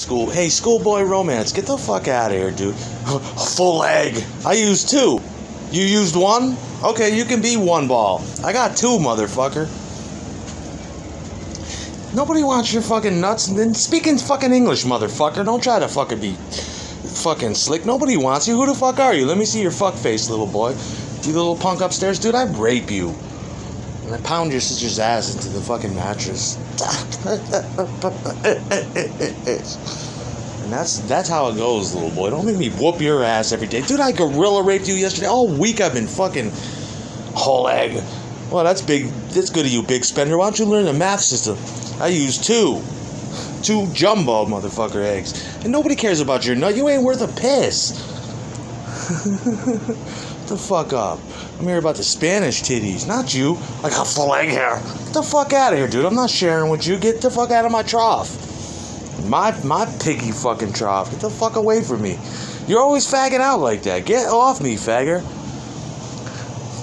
School. Hey, schoolboy romance. Get the fuck out of here, dude. Full egg. I used two. You used one? Okay, you can be one ball. I got two, motherfucker. Nobody wants your fucking nuts. And then speaking fucking English, motherfucker. Don't try to fucking be fucking slick. Nobody wants you. Who the fuck are you? Let me see your fuck face, little boy. You little punk upstairs, dude. I'd rape you. And pound your sister's ass into the fucking mattress. and that's that's how it goes, little boy. Don't make me whoop your ass every day. Dude, I gorilla raped you yesterday. All week I've been fucking whole egg. Well, that's big. That's good of you, big spender. Why don't you learn the math system? I use two. Two jumbo motherfucker eggs. And nobody cares about your nut. You ain't worth a piss. the fuck up. I'm here about the Spanish titties, not you. I got egg hair. Get the fuck out of here, dude. I'm not sharing with you. Get the fuck out of my trough. My my piggy fucking trough. Get the fuck away from me. You're always fagging out like that. Get off me, fagger.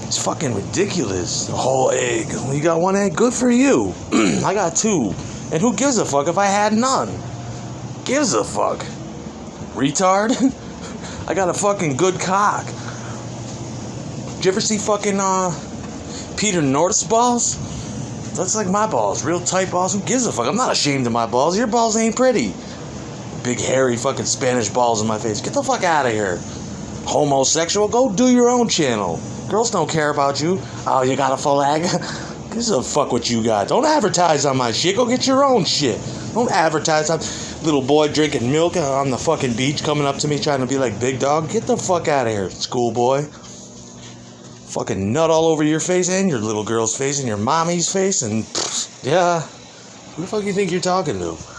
It's fucking ridiculous. A whole egg. You got one egg? Good for you. I got two. And who gives a fuck if I had none? Gives a fuck. Retard? I got a fucking good cock. Did you ever see fucking uh Peter North's balls? That's like my balls, real tight balls. Who gives a fuck? I'm not ashamed of my balls. Your balls ain't pretty. Big hairy fucking Spanish balls in my face. Get the fuck out of here. Homosexual, go do your own channel. Girls don't care about you. Oh, you got a full egg? Gives a fuck what you got. Don't advertise on my shit. Go get your own shit. Don't advertise on little boy drinking milk on the fucking beach coming up to me trying to be like big dog. Get the fuck out of here, schoolboy. Fucking nut all over your face and your little girl's face and your mommy's face and pfft, yeah. Who the fuck you think you're talking to?